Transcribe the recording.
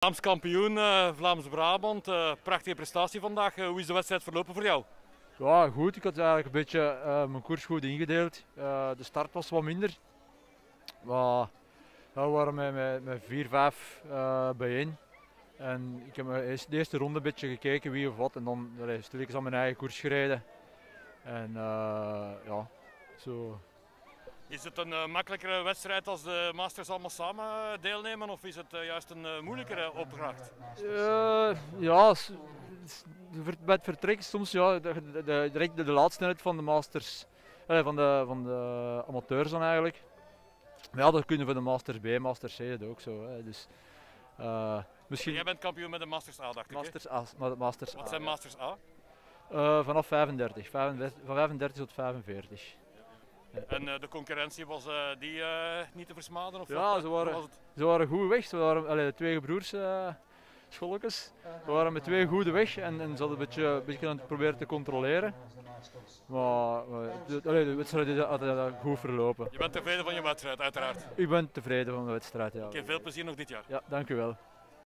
Vlaams kampioen, uh, Vlaams-Brabant. Uh, prachtige prestatie vandaag. Uh, hoe is de wedstrijd verlopen voor jou? Ja, goed. Ik had eigenlijk een beetje mijn koers goed ingedeeld. de start was wat minder. Maar we waren met, met, met 4, 5 bijeen. En ik heb de eerste ronde een beetje gekeken wie of wat. En dan stil ik aan mijn eigen koers gereden. En ja, zo is het een uh, makkelijkere wedstrijd als de Masters allemaal samen eh, deelnemen of is het uh, juist een uh, moeilijkere opdracht? ja, bij het vertrek soms ja, de, de, de, de, de laatste van de Masters, van, de, van de amateurs dan eigenlijk. Maar ja, dat kunnen we de Masters B, Masters C dat ook zo. Hè. Dus, misschien... Jij bent kampioen met de Masters A, dacht ik. Masters A. Masters Wat zijn Masters A? vanaf 35, 35, van 35 tot 45. En uh, de concurrentie was uh, die uh, niet te versmaden? Of ja, ze waren, ze waren goed weg. Ze waren allee, twee broers scholletjes. We waren met twee goede weg en, en ze hadden een beetje, een beetje aan het proberen te controleren. Maar de, de wedstrijd altijd goed verlopen. Je bent tevreden van je wedstrijd, uiteraard? Ik ben tevreden van de wedstrijd, ja. Okay, veel plezier nog dit jaar. Ja, dank u wel.